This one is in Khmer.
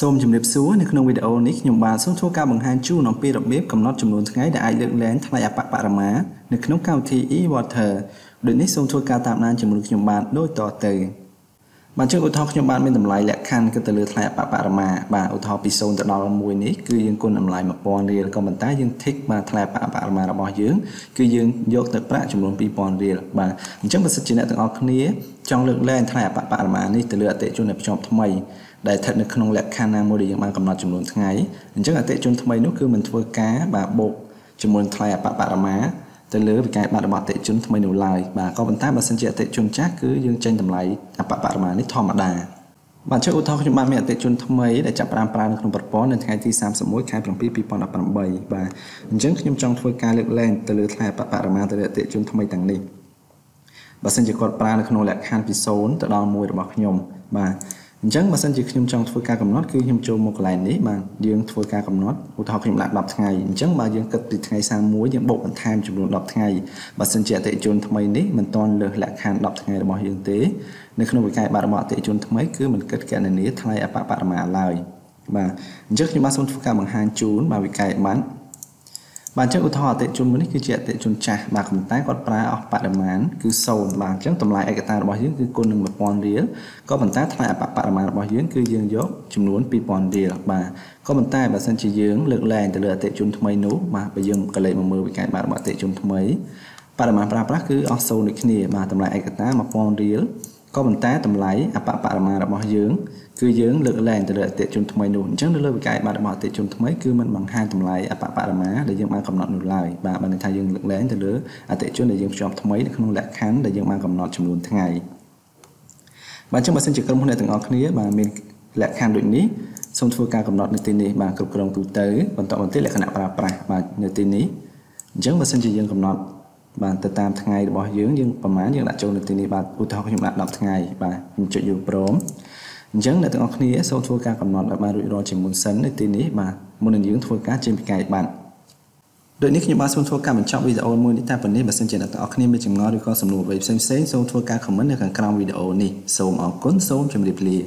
សូមជម្រាបសួរនៅក្នុងវីដេអូនេះខ្ញុំបាទសូមធ្វើការបង្ហាញជូនអំពីរបៀបកំណត់ចំនួនថ្ងៃដែលអាចលើកលែងថ្លៃអបបរមានៅក្នុងកម្មវិធី e-water ដូចនេះសូមធ្វើការតាមដានជាមួយខ្ញុំបាទដូចតទៅ បាទជាឧទាហរណ៍ខ្ញុំបាទមានតម្លៃលក្ខខណ្ឌគឺទៅលើថ្លៃអបបរមាបាទឧទាហរណ៍ពី0ទៅដល់1នេះគឺយើងគុណតម្លៃ1000រៀលក៏ប៉ុន្តែយើង tick បាទថ្លៃអបបរមារបស់យើងគឺយើងយកទៅប្រាក់ចំនួន2000រៀលបាទអញ្ចឹងបើសិនជាអ្នកទាំងអស់គ្នាចង់លើកលែងថ្លៃអបបរមានេះទៅលើអតិថិជនដែលភ្ជាប់ថ្មីដែលស្ថិតនៅក្នុងលក្ខខណ្ឌណាមួយដែលយើងបានកំណត់ចំនួនថ្ងៃអញ្ចឹងអតិជនថ្មីនោះគឺមិនធ្វើការបាទបូកចំនួនថ្លៃអបបរមា ទៅលើវិក័យប័ត្ររបស់អតិជនថ្មីនោះឡើយបាទក៏ប៉ុន្តែបើសិនជាអតិជនចាស់គឺយើងចេញតម្លៃអបបរមានេះធម្មតាបាទចុះឧទាហរណ៍ខ្ញុំបានមានអតិជនថ្មីដែលចាប់ផ្ដើមប្រើនៅក្នុងប្រព័ន្ធនៅថ្ងៃទី31ខែ7 2018បាទអញ្ចឹងខ្ញុំចង់ធ្វើការលើកលែងទៅលើថ្លៃអបបរមាទៅលើអតិជនថ្មីទាំងនេះបើសិនជាគាត់ប្រើនៅក្នុងលក្ខខណ្ឌពី0ទៅដល់1របស់ខ្ញុំបាទ អញ្ចឹងបើសិនជាខ្ញុំចង់ធ្វើការកំណត់គឺខ្ញុំចូលមកកន្លែងនេះបាទយើងធ្វើការកំណត់ឧទាហរណ៍ខ្ញុំដាក់10ថ្ងៃអញ្ចឹងបើយើងគិតពីថ្ងៃ31យើងបូកបន្ថែមចំនួន10ថ្ងៃបើសិនជាអតិថិជនថ្មីនេះមិនទាន់លើសលក្ខខណ្ឌ10ថ្ងៃរបស់យើងទេនៅក្នុងវិក័យប័ត្ររបស់អតិថិជនថ្មីគឺមិនគិតគណនាថ្លៃអបបរមាឡើយបាទអញ្ចឹងខ្ញុំបាទសូមធ្វើការបង្ហាញជូនបាទវិក័យប័ត្រ បាទអញ្ចឹងឧទាហរណ៍អតិជនមួយនេះគឺជាអតិជនចាស់បាទប៉ុន្តែគាត់ប្រើអស់បរិមាណគឺ0បាទអញ្ចឹងតម្លៃឯកតារបស់យើងគឺគុណនឹង1000រៀលក៏ប៉ុន្តែថ្លៃអបបរិមាណរបស់យើងគឺយើងយកចំនួន2000រៀលបាទក៏ប៉ុន្តែបើសិនជាយើងលើកលែងទៅលើអតិជនថ្មីនោះបាទបើយើងក៏លេខមកមើលវិក័យបាទរបស់អតិជនថ្មីបរិមាណប្រើប្រាស់គឺអស់0ដូចគ្នាបាទតម្លៃឯកតា1000រៀល ក៏ប៉ុន្តែតម្លៃអបបរមារបស់យើងគឺយើងលើកលែងទៅលើអតិជនថ្មីនោះអញ្ចឹងនៅលើវិក័យប័ត្ររបស់អតិជនថ្មីគឺมันបង្ហាញតម្លៃអបបរមាដែលយើងបានកំណត់នោះឡើយបាទបានន័យថាយើងលើកលែងទៅលើអតិជនដែលយើងភ្ជាប់ថ្មីនៅក្នុងលក្ខខណ្ឌដែលយើងបានកំណត់ចំនួនថ្ងៃបាទអញ្ចឹងបើសិនជាក្រុមហ៊ុនអ្នកទាំងអស់គ្នាបាទមានលក្ខខណ្ឌដូចនេះសូមធ្វើការកំណត់នៅទីនេះបាទគ្រប់គ្រងទូទៅបន្តបន្ទាប់លក្ខណៈប្រើប្រាស់បាទនៅទីនេះអញ្ចឹងបើសិនជាយើងកំណត់ បាទទៅតាមថ្ងៃរបស់យើងយើងប្រហែលយើងដាក់ចូលនៅទីនេះបាទឧទាហរណ៍ខ្ញុំដាក់10ថ្ងៃបាទខ្ញុំចុចយើងព្រមអញ្ចឹងអ្នកទាំងអស់គ្នាសូមធ្វើការកំណត់ឲ្យបានរួចរាល់ជាមុនសិននៅទីនេះបាទមុននឹងយើងធ្វើការចេញពីកាយបាទដូចនេះខ្ញុំបាទសូមធ្វើការបញ្ចប់វីដេអូមួយនេះតែប៉ុណ្នេះបើសិនជាអ្នកទាំងអស់គ្នាមានចម្ងល់ឬក៏សំណួរអ្វីផ្សេងៗសូមធ្វើការខមមិននៅខាងក្រោមវីដេអូនេះសូមអរគុណសូមជម្រាបលា